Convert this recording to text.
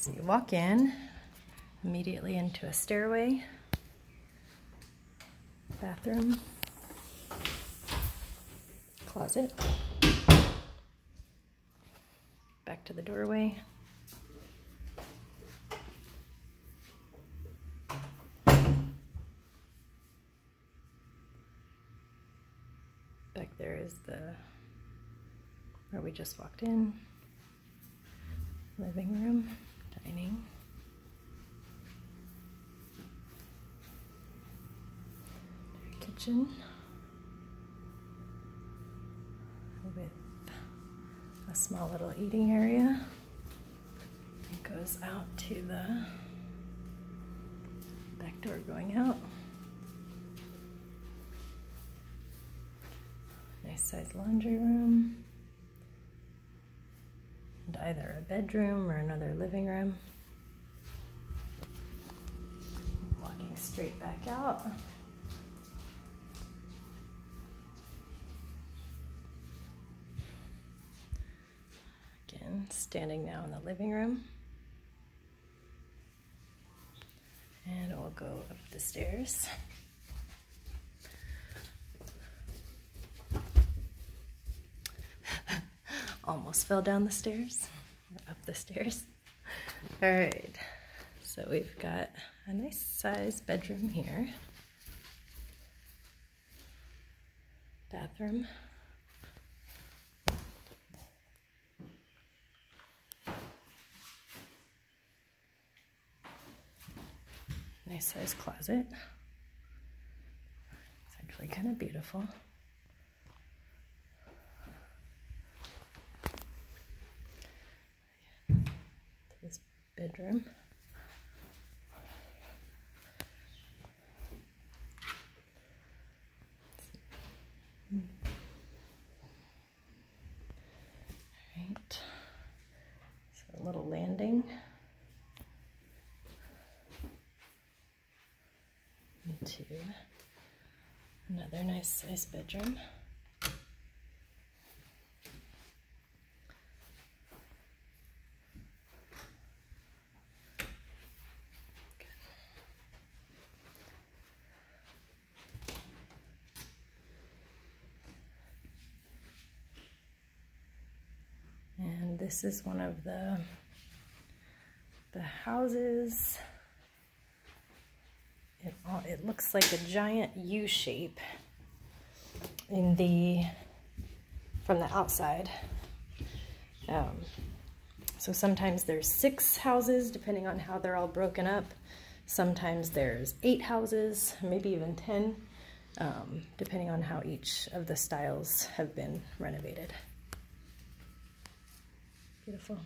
So you walk in immediately into a stairway, bathroom, closet, back to the doorway. Back there is the where we just walked in. Living room, With a small little eating area. It goes out to the back door going out. Nice sized laundry room. And either a bedroom or another living room. Walking straight back out. Standing now in the living room. And we'll go up the stairs. Almost fell down the stairs, up the stairs. All right, so we've got a nice size bedroom here. Bathroom. Nice size closet. It's actually kind of beautiful. This bedroom. Right. So a little landing. Into another nice size bedroom. And this is one of the the houses it, it looks like a giant U shape in the from the outside. Um, so sometimes there's six houses, depending on how they're all broken up. Sometimes there's eight houses, maybe even 10, um, depending on how each of the styles have been renovated. Beautiful.